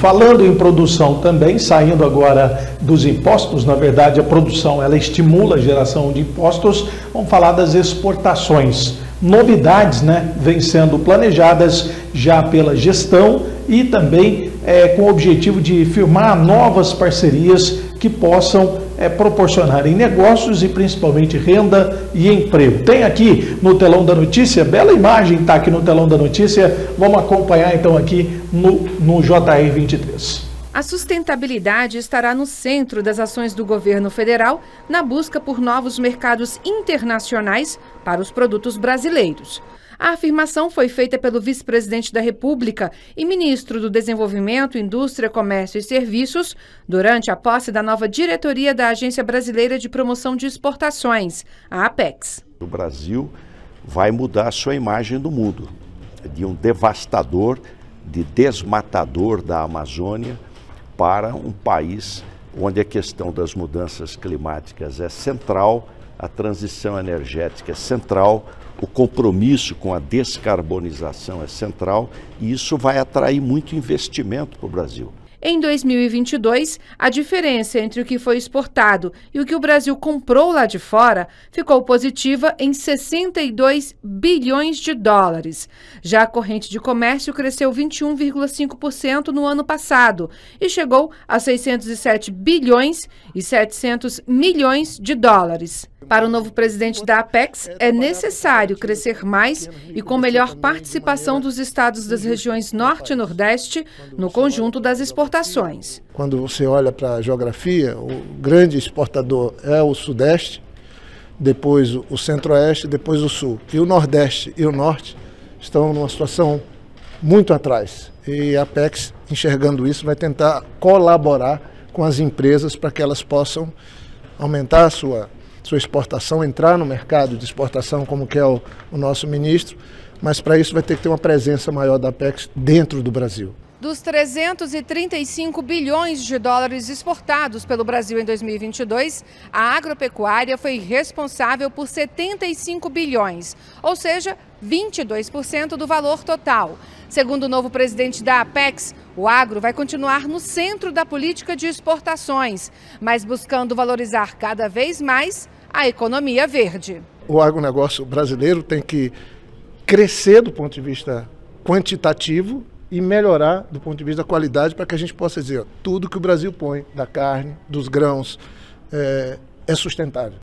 Falando em produção também, saindo agora dos impostos, na verdade a produção ela estimula a geração de impostos, vamos falar das exportações. Novidades né, vêm sendo planejadas já pela gestão e também é, com o objetivo de firmar novas parcerias que possam é, proporcionarem negócios e principalmente renda e emprego. Tem aqui no telão da notícia, bela imagem está aqui no telão da notícia, vamos acompanhar então aqui no, no JR 23. A sustentabilidade estará no centro das ações do governo federal na busca por novos mercados internacionais para os produtos brasileiros. A afirmação foi feita pelo vice-presidente da República e ministro do Desenvolvimento, Indústria, Comércio e Serviços durante a posse da nova diretoria da Agência Brasileira de Promoção de Exportações, a APEX. O Brasil vai mudar a sua imagem do mundo, de um devastador, de desmatador da Amazônia para um país onde a questão das mudanças climáticas é central, a transição energética é central, o compromisso com a descarbonização é central e isso vai atrair muito investimento para o Brasil. Em 2022, a diferença entre o que foi exportado e o que o Brasil comprou lá de fora ficou positiva em 62 bilhões de dólares. Já a corrente de comércio cresceu 21,5% no ano passado e chegou a 607 bilhões e 700 milhões de dólares. Para o novo presidente da Apex, é necessário crescer mais e com melhor participação dos estados das regiões Norte e Nordeste no conjunto das exportações. Quando você olha para a geografia, o grande exportador é o Sudeste, depois o Centro-Oeste, depois o Sul. E o Nordeste e o Norte estão numa situação muito atrás. E a Apex, enxergando isso, vai tentar colaborar com as empresas para que elas possam aumentar a sua sua exportação, entrar no mercado de exportação, como quer o, o nosso ministro, mas para isso vai ter que ter uma presença maior da Apex dentro do Brasil. Dos 335 bilhões de dólares exportados pelo Brasil em 2022, a agropecuária foi responsável por 75 bilhões, ou seja, 22% do valor total. Segundo o novo presidente da Apex, o agro vai continuar no centro da política de exportações, mas buscando valorizar cada vez mais a economia verde. O agronegócio brasileiro tem que crescer do ponto de vista quantitativo e melhorar do ponto de vista da qualidade para que a gente possa dizer ó, tudo que o Brasil põe da carne, dos grãos, é, é sustentável.